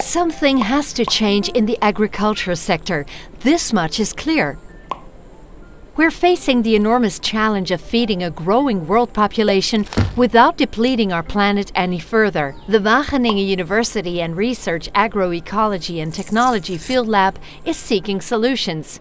Something has to change in the agriculture sector. This much is clear. We're facing the enormous challenge of feeding a growing world population without depleting our planet any further. The Wageningen University and Research Agroecology and Technology Field Lab is seeking solutions.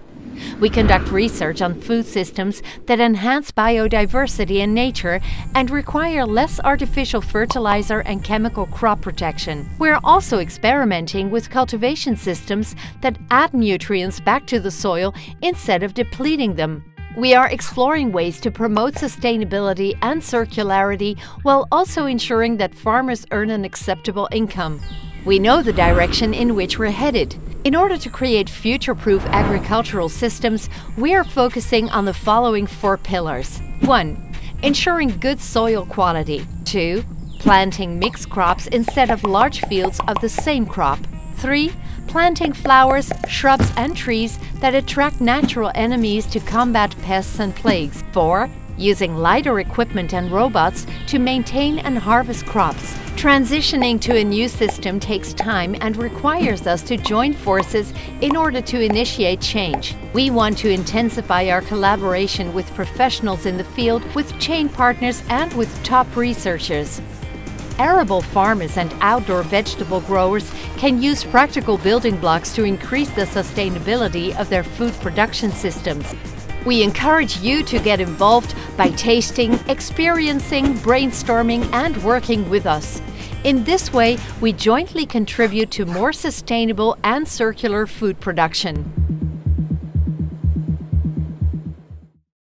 We conduct research on food systems that enhance biodiversity in nature and require less artificial fertilizer and chemical crop protection. We're also experimenting with cultivation systems that add nutrients back to the soil instead of depleting them. We are exploring ways to promote sustainability and circularity while also ensuring that farmers earn an acceptable income. We know the direction in which we're headed. In order to create future proof agricultural systems, we are focusing on the following four pillars 1. Ensuring good soil quality. 2. Planting mixed crops instead of large fields of the same crop. 3. Planting flowers, shrubs, and trees that attract natural enemies to combat pests and plagues. 4 using lighter equipment and robots to maintain and harvest crops. Transitioning to a new system takes time and requires us to join forces in order to initiate change. We want to intensify our collaboration with professionals in the field, with chain partners, and with top researchers. Arable farmers and outdoor vegetable growers can use practical building blocks to increase the sustainability of their food production systems. We encourage you to get involved by tasting, experiencing, brainstorming, and working with us. In this way, we jointly contribute to more sustainable and circular food production.